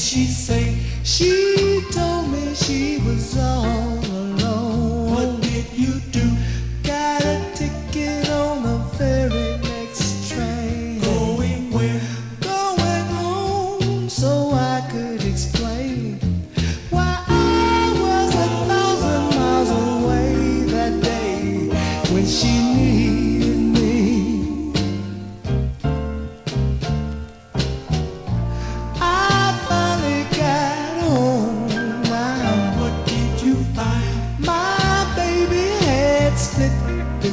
she say? She told me she was all alone. What did you do? Got a ticket on the very next train. Going where? Going home so I could explain why I was a thousand miles away that day when she needed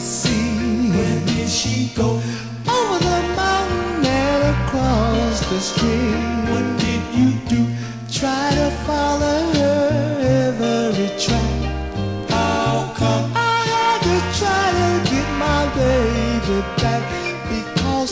sea. Where did she go? Over the mountain and across the stream. What did you do? Try to follow her every track. How come? I had to try to get my baby back because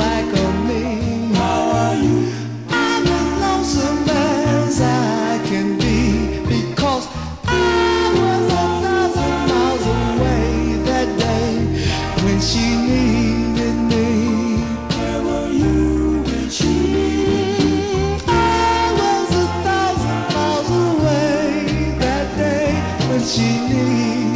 was a